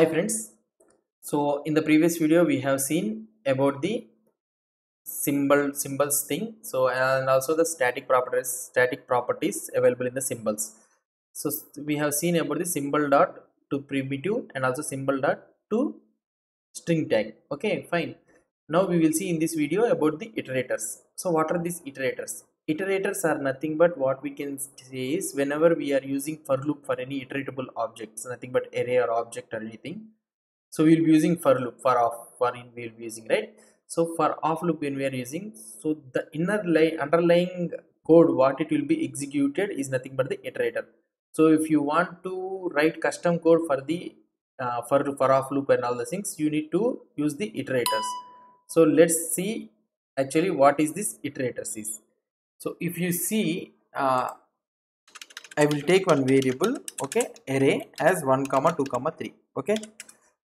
Hi friends. So in the previous video we have seen about the symbol symbols thing. So and also the static properties static properties available in the symbols. So we have seen about the symbol dot to primitive and also symbol dot to string tag. Okay, fine. Now we will see in this video about the iterators. So what are these iterators? Iterators are nothing but what we can say is whenever we are using for loop for any iteratable objects, nothing but array or object or anything. So we will be using for loop for off for in we will be using right. So for off loop when we are using, so the inner line underlying code what it will be executed is nothing but the iterator. So if you want to write custom code for the uh, for for off loop and all the things, you need to use the iterators. So let's see actually what is this iterators is. So if you see, uh, I will take one variable, okay, array as one comma two comma three, okay.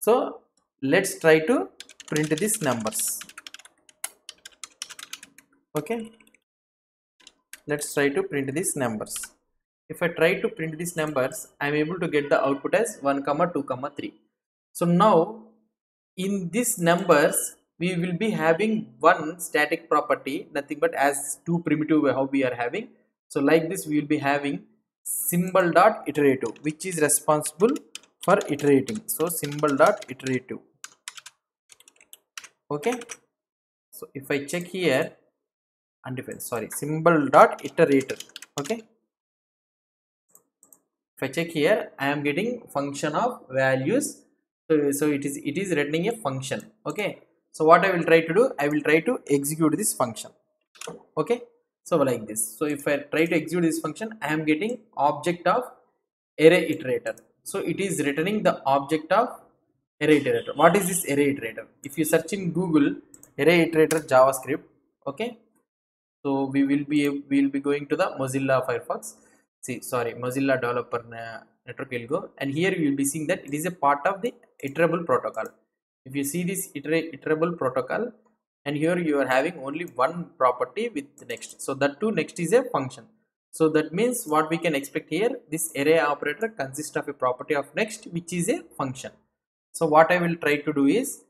So let's try to print these numbers, okay. Let's try to print these numbers. If I try to print these numbers, I am able to get the output as one comma two comma three. So now in these numbers we will be having one static property nothing but as to primitive how we are having. So like this we will be having symbol dot iterative which is responsible for iterating. So symbol dot iterative. Okay? So if i check here undefined sorry symbol dot iterator okay? If i check here i am getting function of values. So, so it is it is returning a function. Okay so what i will try to do i will try to execute this function. Okay? So like this. So if i try to execute this function i am getting object of array iterator. So it is returning the object of array iterator. What is this array iterator? If you search in google array iterator javascript okay? So we will be we will be going to the mozilla firefox. See sorry mozilla developer network will go. And here you will be seeing that it is a part of the iterable protocol if you see this iter- iterable protocol and here you are having only one property with next. So that too next is a function. So that means what we can expect here this array iterator consists of a property of next which is a function. So what i will try to do is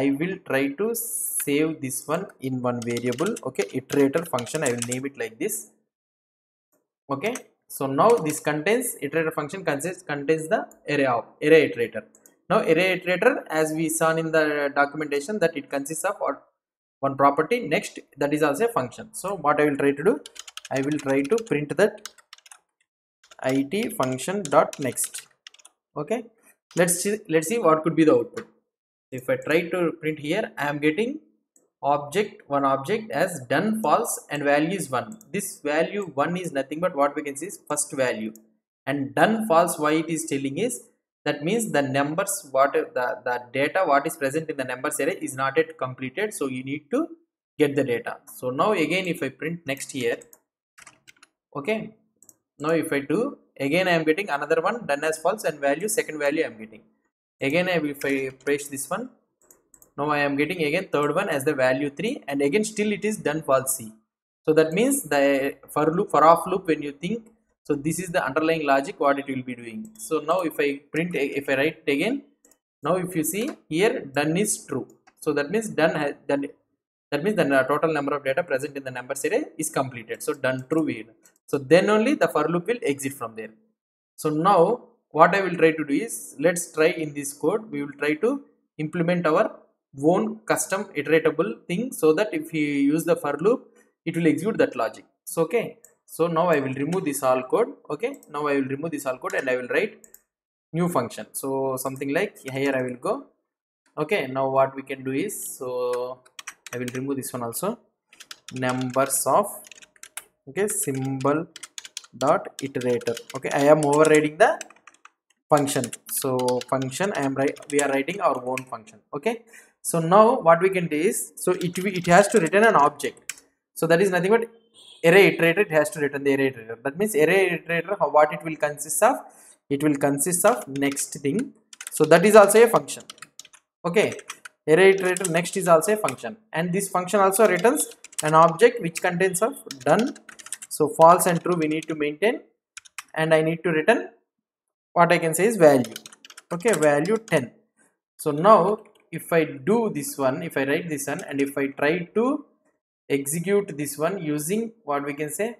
i will try to save this one in one variable okay iterator function. I will name it like this okay. So now this contains iterator function consists contains the array of array iterator now array iterator as we saw in the documentation that it consists of one property. Next that is also a function. So what i will try to do? I will try to print that it function dot next. Okay? Let's see let's see what could be the output. If i try to print here i am getting object one object as done false and value is 1 this value 1 is nothing but what we can see is first value. And done false why it is telling is that means the numbers what the, the data what is present in the numbers array is not yet completed so you need to get the data. So now again if i print next here okay? Now if i do again i am getting another one done as false and value second value i am getting. Again I, if i press this one now i am getting again third one as the value 3 and again still it is done false c. So that means the for loop for off loop when you think so this is the underlying logic what it will be doing. So now if i print if i write again now if you see here done is true. So that means done has done that means the total number of data present in the number array is completed. So done true will. So then only the for loop will exit from there. So now what i will try to do is let's try in this code. We will try to implement our own custom iteratable thing so that if we use the for loop it will execute that logic. So okay so now i will remove this all code okay? Now i will remove this all code and i will write new function. So something like here i will go okay? Now what we can do is so i will remove this one also. Numbers of okay symbol dot iterator okay? I am overriding the function. So function i am right we are writing our own function okay? So now what we can do is so it it has to return an object. So that is nothing but array iterator it has to return the array iterator that means array iterator what it will consist of? It will consist of next thing. So that is also a function. Okay. Array iterator next is also a function. And this function also returns an object which contains of done. So false and true we need to maintain. And i need to return what i can say is value. Okay value 10 so now if i do this one if i write this one and if i try to execute this one using what we can say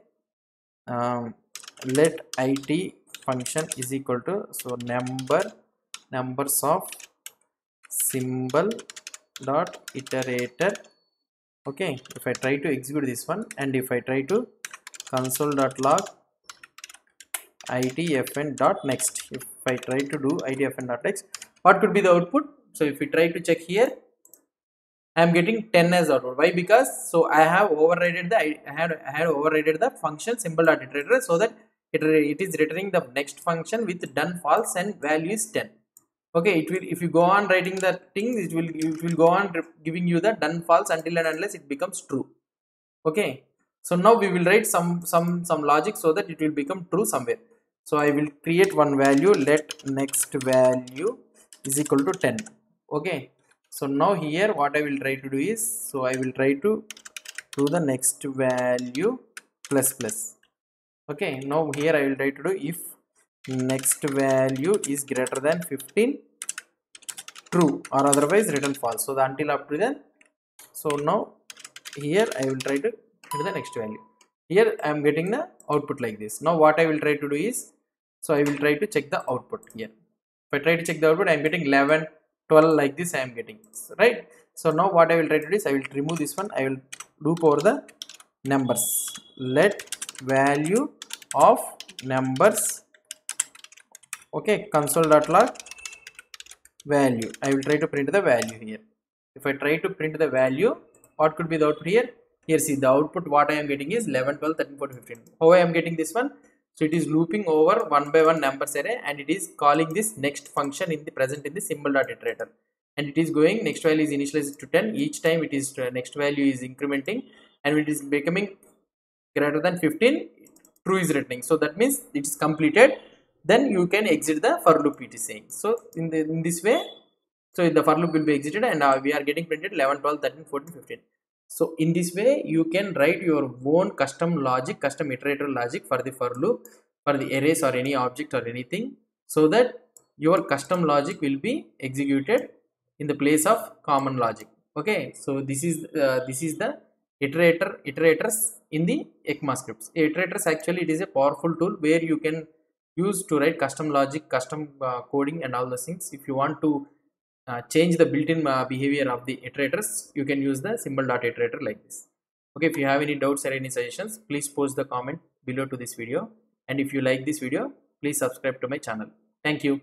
um, let it function is equal to so number numbers of symbol dot iterator. Okay if i try to execute this one and if i try to console dot log itfn dot next. If i try to do itfn dot next what could be the output? So if we try to check here i am getting 10 as output why? Because so i have overridden the i had i had overridden the function symbol dot iterator so that it, it is returning the next function with done false and value is 10 okay it will if you go on writing the thing it will it will go on giving you the done false until and unless it becomes true. Okay so now we will write some some some logic so that it will become true somewhere. So i will create one value let next value is equal to 10 okay so now here what i will try to do is so i will try to do the next value plus plus. Okay now here i will try to do if next value is greater than 15 true or otherwise written false. So the until up to then so now here i will try to do the next value. Here i am getting the output like this. Now what i will try to do is so i will try to check the output here. If i try to check the output i am getting 11 12 like this i am getting right? So now what i will try to do is i will remove this one i will loop over the numbers. Let value of numbers okay console.log value. I will try to print the value here. If i try to print the value what could be the output here? Here see the output what i am getting is 11 12 13 14 15 how i am getting this one so it is looping over one by one numbers array and it is calling this next function in the present in the symbol dot iterator. And it is going next value is initialized to 10 each time it is uh, next value is incrementing and it is becoming greater than 15 true is returning. So that means it is completed. Then you can exit the for loop it is saying. So in, the, in this way so the for loop will be exited and uh, we are getting printed 11 12 13 14 15 so in this way you can write your own custom logic custom iterator logic for the for loop for the arrays or any object or anything so that your custom logic will be executed in the place of common logic. Okay? So this is uh, this is the iterator iterators in the ECMAScripts iterators actually it is a powerful tool where you can use to write custom logic custom uh, coding and all those things if you want to uh, change the built-in uh, behavior of the iterators. You can use the symbol dot iterator like this. Okay if you have any doubts or any suggestions please post the comment below to this video. And if you like this video please subscribe to my channel. Thank you